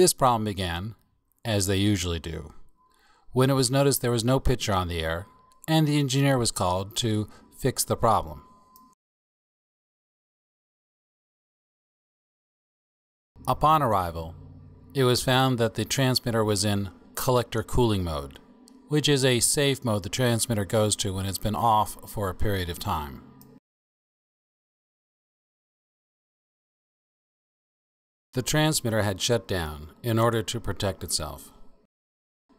This problem began, as they usually do, when it was noticed there was no picture on the air and the engineer was called to fix the problem. Upon arrival, it was found that the transmitter was in collector cooling mode, which is a safe mode the transmitter goes to when it's been off for a period of time. The transmitter had shut down in order to protect itself.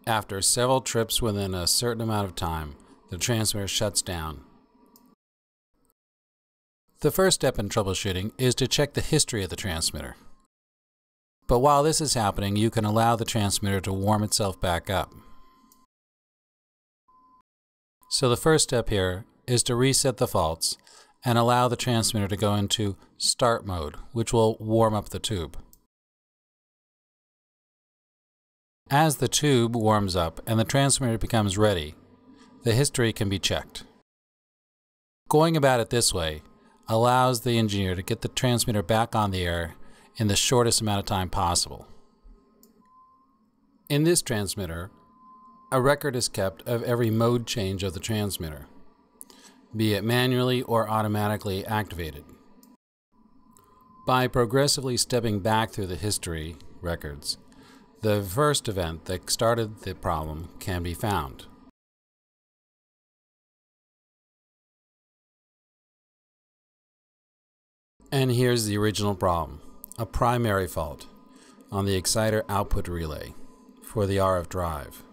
After several trips within a certain amount of time, the transmitter shuts down. The first step in troubleshooting is to check the history of the transmitter. But while this is happening, you can allow the transmitter to warm itself back up. So the first step here is to reset the faults and allow the transmitter to go into start mode, which will warm up the tube. As the tube warms up and the transmitter becomes ready, the history can be checked. Going about it this way allows the engineer to get the transmitter back on the air in the shortest amount of time possible. In this transmitter, a record is kept of every mode change of the transmitter, be it manually or automatically activated. By progressively stepping back through the history records, the first event that started the problem can be found. And here's the original problem a primary fault on the exciter output relay for the RF drive.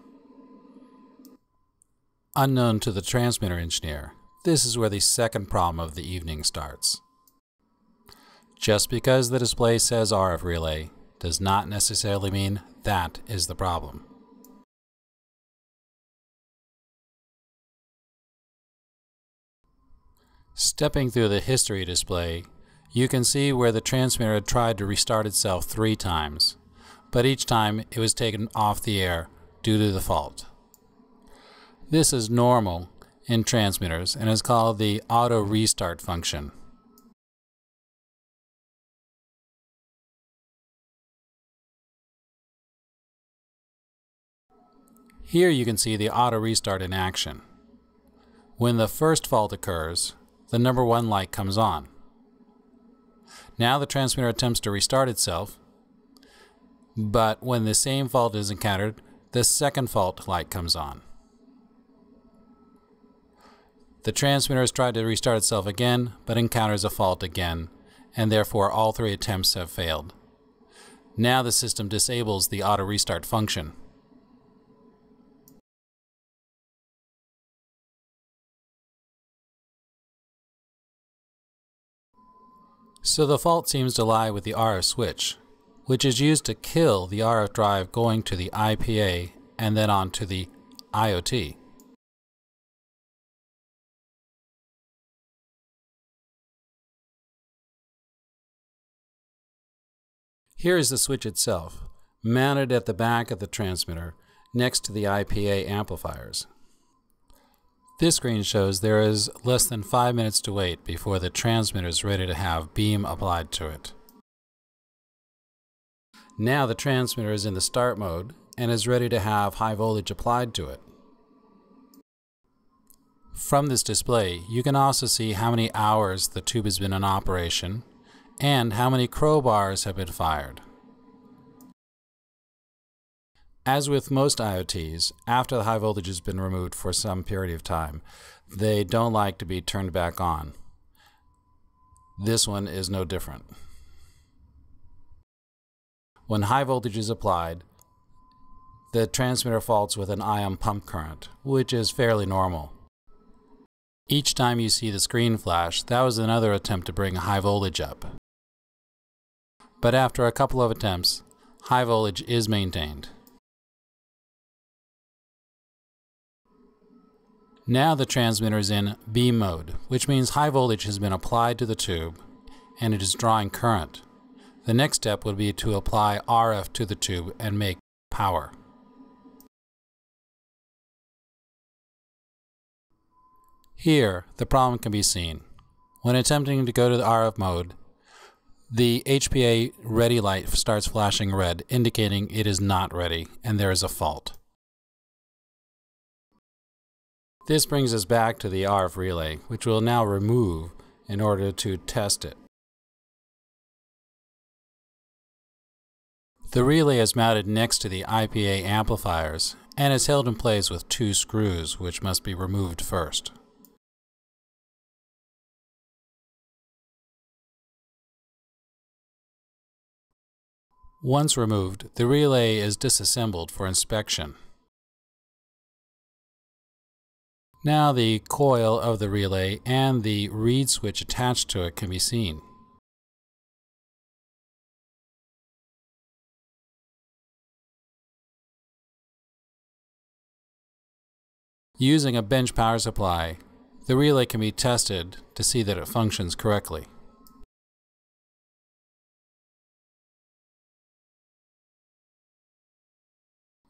Unknown to the transmitter engineer, this is where the second problem of the evening starts. Just because the display says RF relay does not necessarily mean that is the problem. Stepping through the history display you can see where the transmitter had tried to restart itself three times, but each time it was taken off the air due to the fault. This is normal in transmitters and is called the auto restart function. Here you can see the auto restart in action. When the first fault occurs, the number one light comes on. Now the transmitter attempts to restart itself, but when the same fault is encountered, the second fault light comes on. The transmitter has tried to restart itself again, but encounters a fault again, and therefore all three attempts have failed. Now the system disables the auto restart function. So the fault seems to lie with the RF switch, which is used to kill the RF drive going to the IPA and then on to the IoT. Here is the switch itself, mounted at the back of the transmitter next to the IPA amplifiers. This screen shows there is less than 5 minutes to wait before the transmitter is ready to have beam applied to it. Now the transmitter is in the start mode and is ready to have high voltage applied to it. From this display, you can also see how many hours the tube has been in operation and how many crowbars have been fired. As with most IoTs, after the high voltage has been removed for some period of time, they don't like to be turned back on. This one is no different. When high voltage is applied, the transmitter faults with an ion pump current, which is fairly normal. Each time you see the screen flash, that was another attempt to bring high voltage up. But after a couple of attempts, high voltage is maintained. Now the transmitter is in beam mode, which means high voltage has been applied to the tube and it is drawing current. The next step would be to apply RF to the tube and make power. Here, the problem can be seen. When attempting to go to the RF mode, The HPA ready light starts flashing red, indicating it is not ready and there is a fault. This brings us back to the RF relay, which we'll now remove in order to test it. The relay is mounted next to the IPA amplifiers and is held in place with two screws, which must be removed first. Once removed, the relay is disassembled for inspection. Now the coil of the relay and the reed switch attached to it can be seen. Using a bench power supply, the relay can be tested to see that it functions correctly.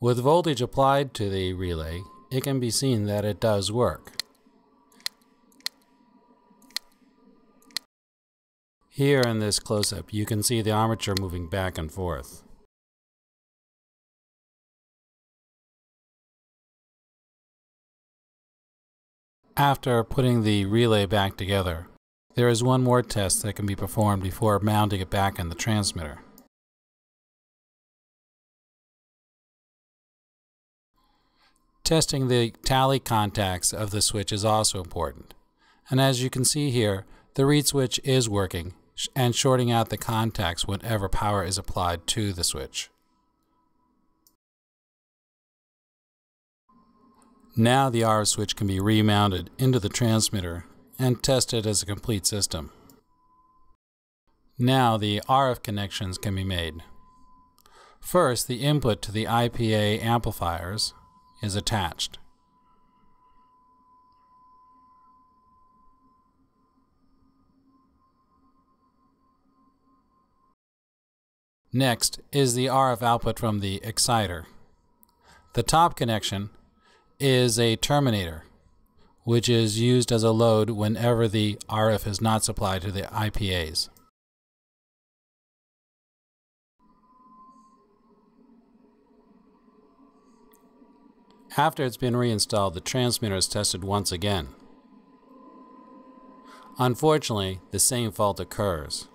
With voltage applied to the relay, it can be seen that it does work. Here in this close-up, you can see the armature moving back and forth. After putting the relay back together, there is one more test that can be performed before mounting it back in the transmitter. Testing the tally contacts of the switch is also important. And as you can see here, the reed switch is working and shorting out the contacts whenever power is applied to the switch. Now the RF switch can be remounted into the transmitter and tested as a complete system. Now the RF connections can be made. First, the input to the IPA amplifiers is attached. Next is the RF output from the exciter. The top connection is a terminator, which is used as a load whenever the RF is not supplied to the IPAs. After it's been reinstalled, the transmitter is tested once again. Unfortunately, the same fault occurs.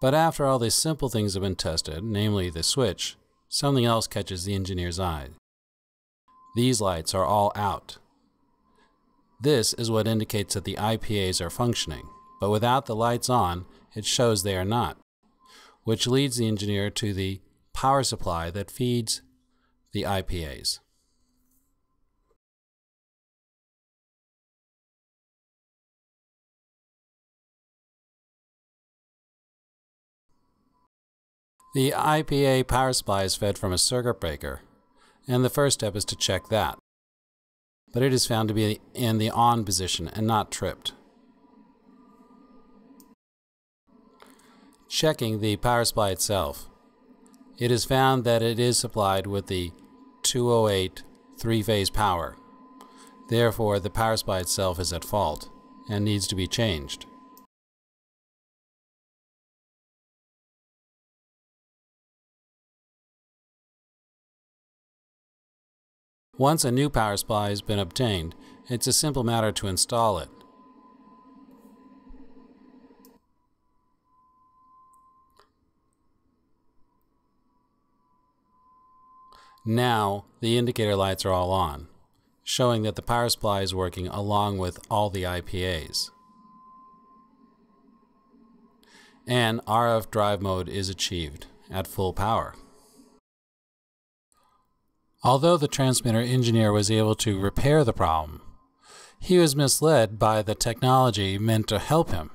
But after all these simple things have been tested, namely the switch, something else catches the engineer's eye. These lights are all out. This is what indicates that the IPAs are functioning, but without the lights on, it shows they are not, which leads the engineer to the power supply that feeds the IPAs. The IPA power supply is fed from a circuit breaker, and the first step is to check that. But it is found to be in the on position and not tripped. Checking the power supply itself. It is found that it is supplied with the 208 three-phase power. Therefore, the power supply itself is at fault and needs to be changed. Once a new power supply has been obtained, it's a simple matter to install it. Now, the indicator lights are all on, showing that the power supply is working along with all the IPAs. And RF drive mode is achieved at full power. Although the transmitter engineer was able to repair the problem, he was misled by the technology meant to help him.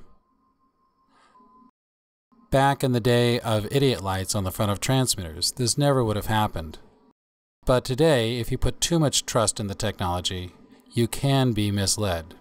Back in the day of idiot lights on the front of transmitters, this never would have happened. But today, if you put too much trust in the technology, you can be misled.